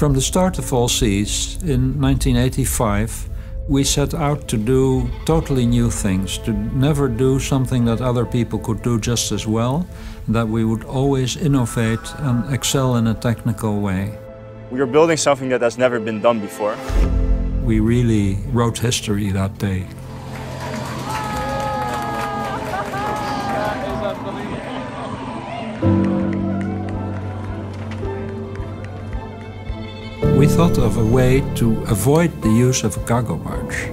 From the start of Allseas in 1985, we set out to do totally new things, to never do something that other people could do just as well, that we would always innovate and excel in a technical way. We are building something that has never been done before. We really wrote history that day. We thought of a way to avoid the use of a cargo barge,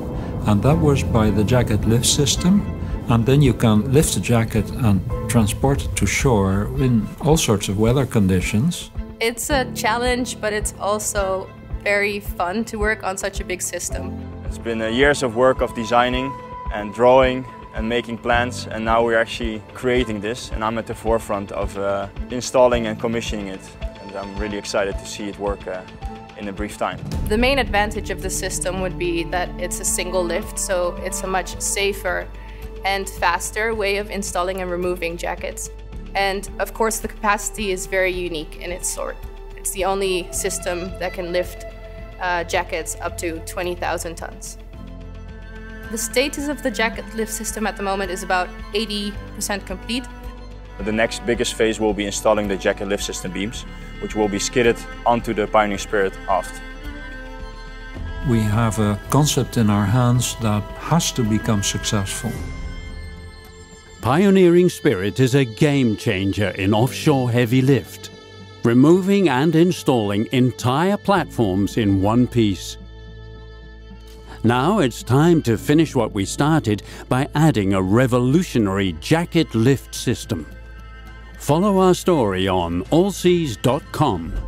and that was by the jacket lift system. And then you can lift the jacket and transport it to shore in all sorts of weather conditions. It's a challenge, but it's also very fun to work on such a big system. It's been uh, years of work of designing and drawing and making plans and now we're actually creating this and I'm at the forefront of uh, installing and commissioning it and I'm really excited to see it work uh, in a brief time. The main advantage of the system would be that it's a single lift, so it's a much safer and faster way of installing and removing jackets. And of course, the capacity is very unique in its sort. It's the only system that can lift uh, jackets up to 20,000 tons. The status of the jacket lift system at the moment is about 80% complete. The next biggest phase will be installing the jacket lift system beams, which will be skidded onto the Pioneering Spirit aft. We have a concept in our hands that has to become successful. Pioneering Spirit is a game changer in offshore heavy lift, removing and installing entire platforms in one piece. Now it's time to finish what we started by adding a revolutionary jacket lift system. Follow our story on allseas.com.